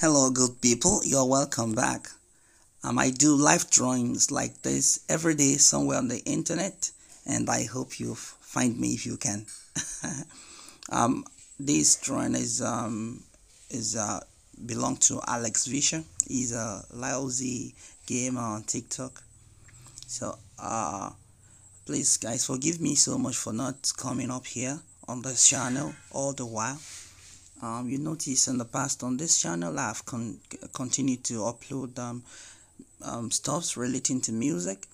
Hello, good people. You're welcome back. Um, I do live drawings like this every day somewhere on the internet, and I hope you find me if you can. um, this drawing is um, is uh, belong to Alex Vischer. He's a lousy gamer on TikTok. So uh, please, guys, forgive me so much for not coming up here on this channel all the while um, you notice in the past on this channel I've con continued to upload um, um, stuffs relating to music.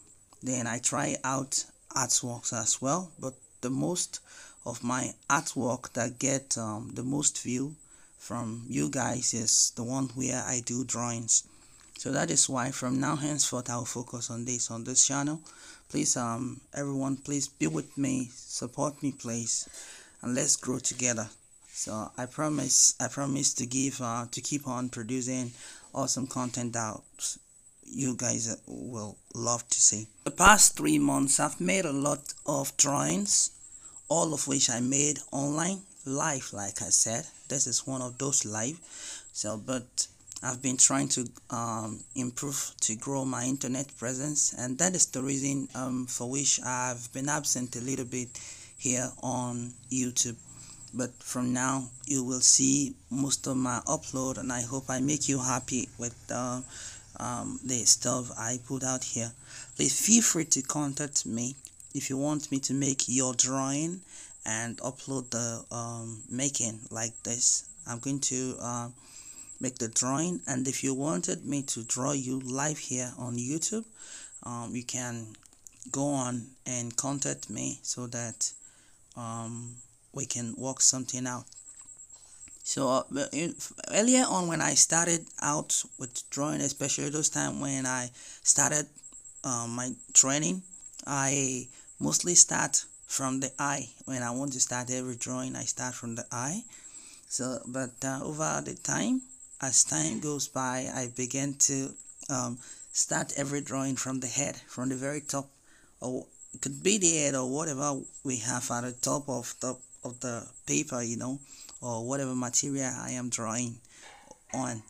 Then I try out artworks as well but the most of my artwork that get um, the most view from you guys is the one where I do drawings. So that is why from now henceforth I'll focus on this on this channel. Please um everyone please be with me support me please and let's grow together so i promise i promise to give uh, to keep on producing awesome content that you guys will love to see. The past three months i've made a lot of drawings all of which i made online. Live like i said this is one of those live so but I've been trying to um, improve to grow my internet presence, and that is the reason um, for which I've been absent a little bit here on YouTube but from now you will see most of my upload and I hope I make you happy with uh, um, the stuff I put out here. Please feel free to contact me if you want me to make your drawing and upload the um, making like this. I'm going to uh, make the drawing and if you wanted me to draw you live here on YouTube um, you can go on and contact me so that um, we can work something out. So uh, earlier on when i started out with drawing especially those time when i started uh, my training i mostly start from the eye. When i want to start every drawing i start from the eye. So but uh, over the time as time goes by i begin to um, start every drawing from the head from the very top or it could be the head or whatever we have at the top of the of the paper you know or whatever material I am drawing on.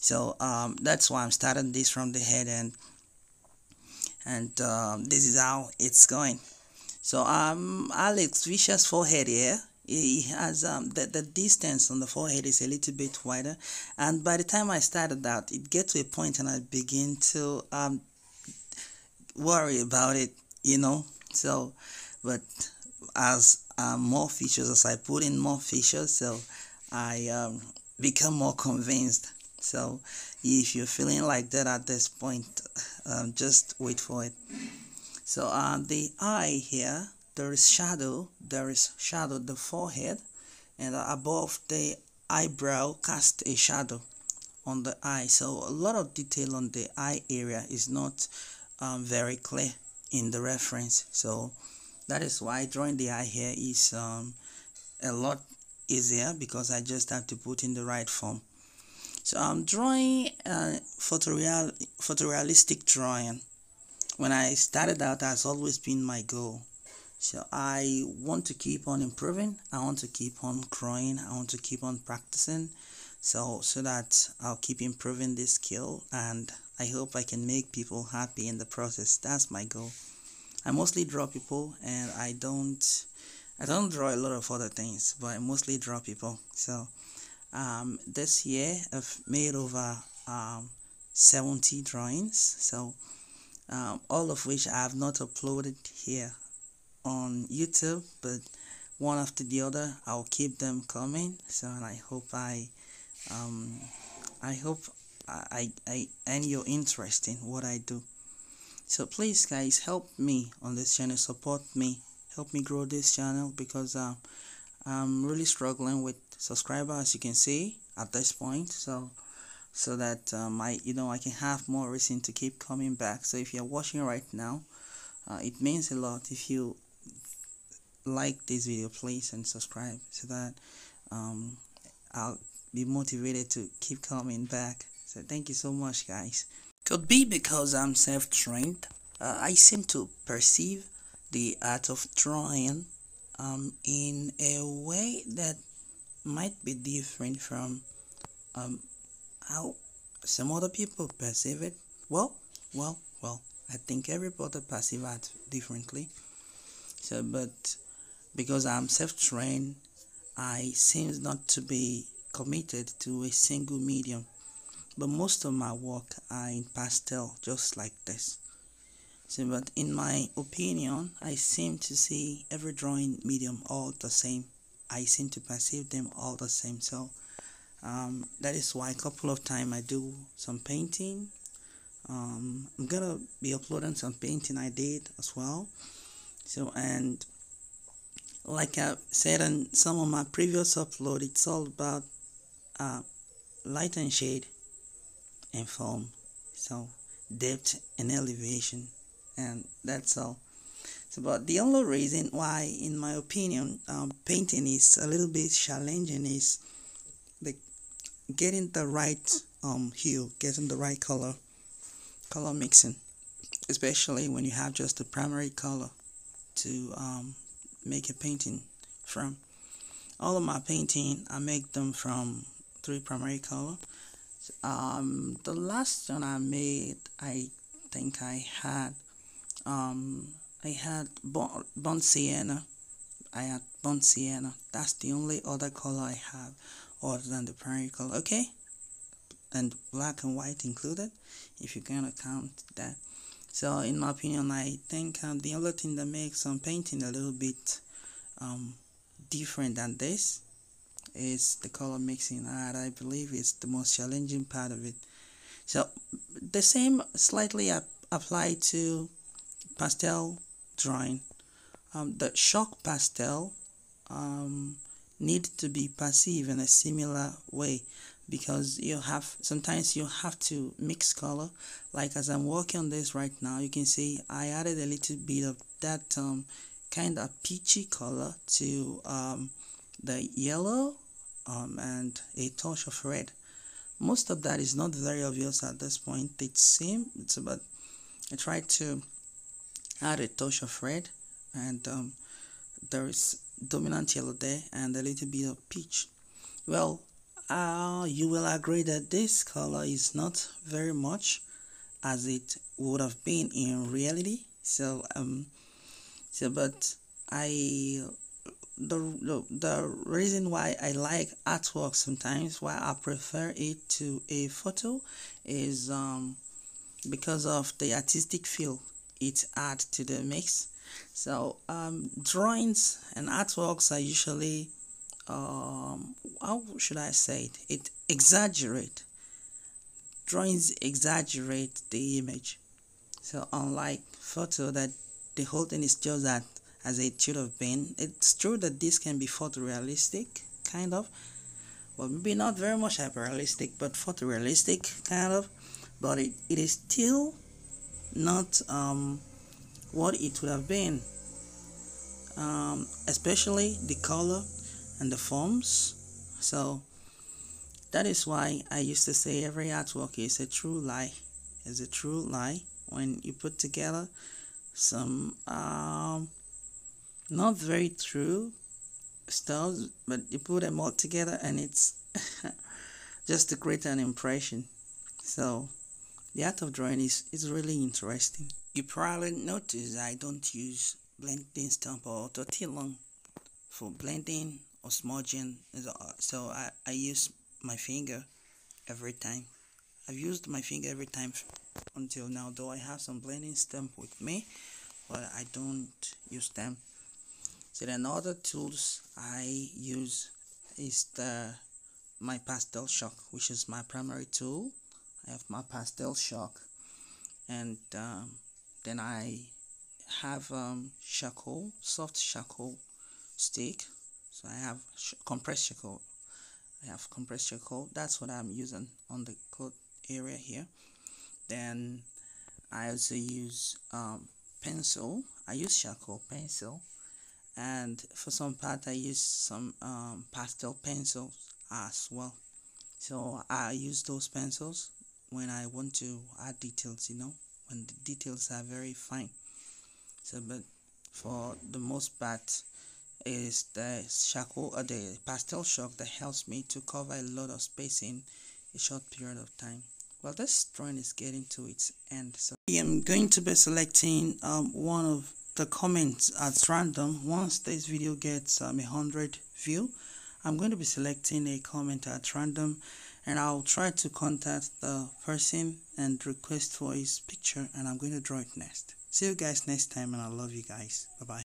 So um, that's why I'm starting this from the head and and um, this is how it's going. So um Alex Vischer's forehead here he has um, the, the distance on the forehead is a little bit wider. And by the time I started that it gets to a point and I begin to um, worry about it you know? So but as um, more features as I put in more features so I um, become more convinced. So if you're feeling like that at this point um, just wait for it. So uh, the eye here there is shadow there is shadow the forehead and above the eyebrow cast a shadow on the eye. So a lot of detail on the eye area is not um, very clear in the reference. So that is why drawing the eye here is um, a lot easier because I just have to put in the right form. So I'm drawing a photoreal photorealistic drawing. When I started out has always been my goal. So I want to keep on improving. I want to keep on growing. I want to keep on practicing. So so that I'll keep improving this skill and I hope I can make people happy in the process. That's my goal I mostly draw people and I don't I don't draw a lot of other things but I mostly draw people. So um, this year I've made over um, 70 drawings. So um, all of which I have not uploaded here on YouTube but one after the other I'll keep them coming. So and I hope I um, I hope I, I, and you're interested in what I do so please guys help me on this channel. Support me. Help me grow this channel because uh, I'm really struggling with subscribers as you can see at this point. So so that um, I you know I can have more reason to keep coming back. So if you're watching right now uh, it means a lot. If you like this video please and subscribe so that um, I'll be motivated to keep coming back. So thank you so much guys could be because I'm self-trained. Uh, I seem to perceive the art of drawing um, in a way that might be different from um, how some other people perceive it. Well well well i think everybody perceive art differently. So but because i'm self-trained i seems not to be committed to a single medium but most of my work are in pastel just like this. So but in my opinion i seem to see every drawing medium all the same. I seem to perceive them all the same. So um, that is why a couple of time I do some painting. Um, I'm gonna be uploading some painting I did as well. So and like I said in some of my previous upload it's all about uh, light and shade and so depth and elevation and that's all. So but the only reason why in my opinion um, painting is a little bit challenging is the getting the right um, hue getting the right color color mixing especially when you have just the primary color to um, make a painting from. All of my painting I make them from three primary color um, the last one I made I think I had um, I had bon, burnt sienna. I had burnt sienna. That's the only other color I have other than the primary color okay? And black and white included if you're gonna count that. So in my opinion I think um, the only thing that makes some painting a little bit um, different than this is the color mixing and I believe it's the most challenging part of it. So the same slightly ap apply to pastel drawing. Um, the chalk pastel um, need to be perceived in a similar way because you have sometimes you have to mix color. Like as I'm working on this right now you can see I added a little bit of that um, kind of peachy color to um, the yellow um, and a touch of red. Most of that is not very obvious at this point. It's same it's about I tried to add a touch of red and um, there is dominant yellow there and a little bit of peach. Well uh, you will agree that this color is not very much as it would have been in reality. So um so but I the, the the reason why I like artwork sometimes why I prefer it to a photo is um because of the artistic feel it adds to the mix so um, drawings and artworks are usually um, how should I say it? It exaggerate. Drawings exaggerate the image. So unlike photo that the whole thing is just that as it should have been. It's true that this can be photorealistic, kind of. Well, maybe not very much hyperrealistic, but photorealistic, kind of. But it, it is still not um, what it would have been um, especially the color and the forms so that is why I used to say every artwork is a true lie is a true lie when you put together some um, not very true stuff but you put them all together and it's just to create an impression. So the art of drawing is, is really interesting. You probably notice I don't use blending stump or tortillon for blending or smudging. So I, I use my finger every time. I've used my finger every time until now though I have some blending stump with me but I don't use them then other tools I use is the my pastel chalk which is my primary tool. I have my pastel chalk and um, then I have um, charcoal soft charcoal stick. So I have compressed charcoal. I have compressed charcoal. That's what I'm using on the coat area here. Then I also use um, pencil. I use charcoal pencil and for some part I use some um, pastel pencils as well. So I use those pencils when I want to add details you know when the details are very fine. So but for the most part is the charcoal or the pastel chalk that helps me to cover a lot of space in a short period of time well this drawing is getting to its end so I am going to be selecting um, one of the comments at random. Once this video gets um, a hundred view I'm going to be selecting a comment at random and I'll try to contact the person and request for his picture and I'm going to draw it next. See you guys next time and I love you guys. Bye bye